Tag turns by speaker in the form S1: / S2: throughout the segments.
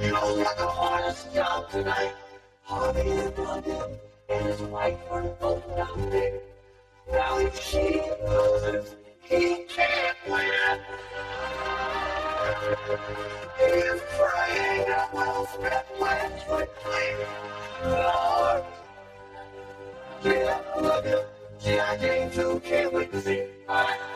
S1: You know, got the hardest job tonight. Harvey is London and his wife were both there. Now if she loses, he can't win. He's praying that well spent plans would clear. Lord. Yeah, look at G.I. Jane 2, can't wait to see. Bye.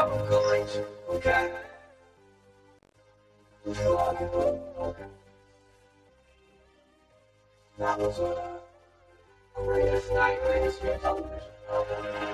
S1: I'm going to, okay? You good, okay? That was greatest night, greatest year television.